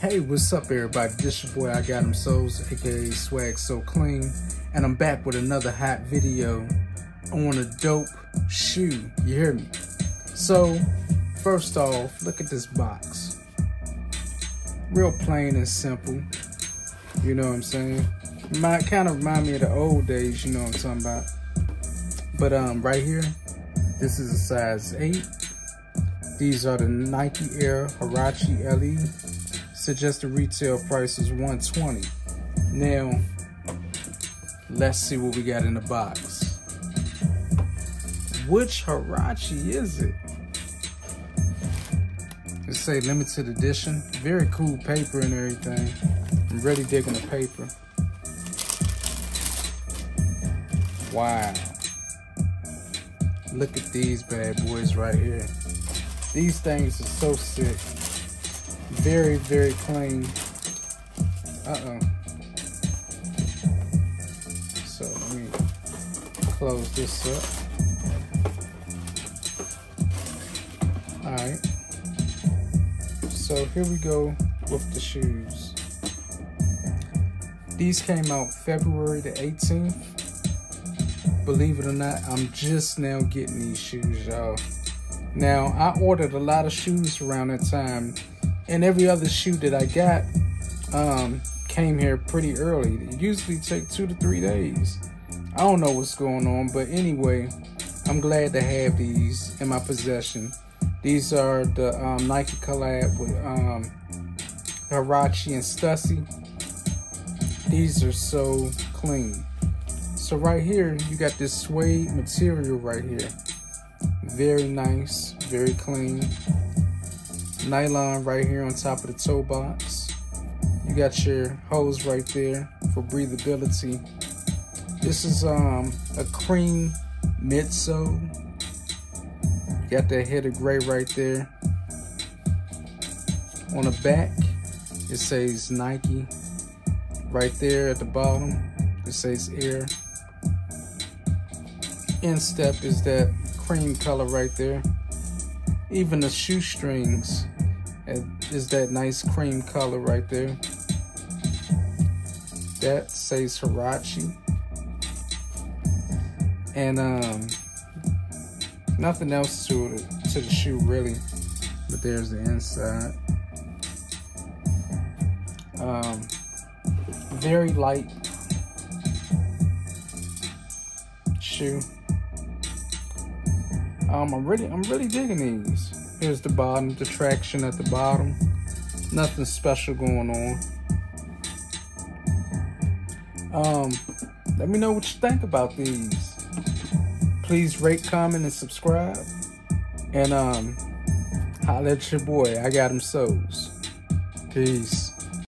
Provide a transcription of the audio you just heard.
Hey, what's up everybody? This your boy IgotemSoles, aka Swag So Clean, and I'm back with another hot video on a dope shoe. You hear me? So, first off, look at this box. Real plain and simple. You know what I'm saying? Might kind of remind me of the old days, you know what I'm talking about. But um, right here, this is a size 8. These are the Nike Air Huarache LE. Suggested retail price is 120. Now, let's see what we got in the box. Which Huarache is it? It say limited edition. Very cool paper and everything. I'm really digging the paper. Wow. Look at these bad boys right here. These things are so sick. Very, very clean. Uh-oh. So let me close this up. Alright. So here we go with the shoes. These came out February the 18th. Believe it or not, I'm just now getting these shoes, y'all. Now, I ordered a lot of shoes around that time, and every other shoe that I got um, came here pretty early. It usually take two to three days. I don't know what's going on, but anyway, I'm glad to have these in my possession. These are the um, Nike collab with um, Huarache and Stussy. These are so clean. So right here, you got this suede material right here. Very nice, very clean. Nylon right here on top of the toe box. You got your hose right there for breathability. This is um, a cream midsole. Got that head of gray right there. On the back, it says Nike. Right there at the bottom, it says Air. Instep is that cream color right there. Even the shoestrings is that nice cream color right there. That says Huarache. And um, nothing else to the, to the shoe really, but there's the inside. Um, very light shoe. Um, I'm really, I'm really digging these. Here's the bottom, the traction at the bottom. Nothing special going on. Um, let me know what you think about these. Please rate, comment, and subscribe. And um, holla at your boy. IgotemSoles. Peace.